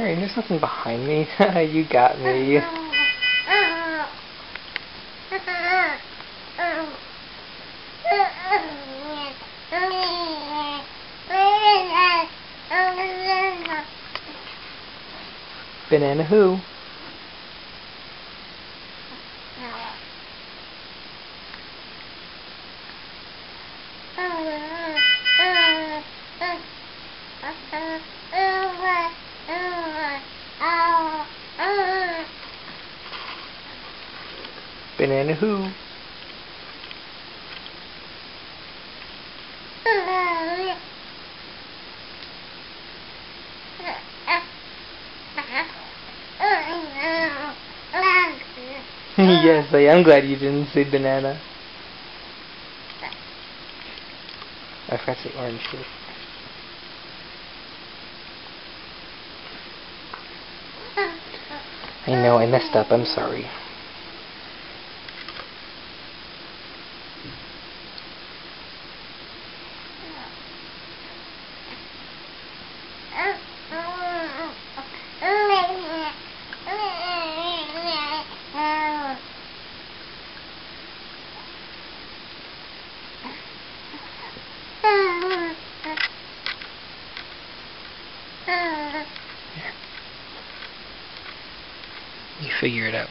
There's nothing behind me. you got me. Banana who? Banana who? yes, I am glad you didn't say banana. I forgot to say orange too. I know, I messed up, I'm sorry. You figure it out.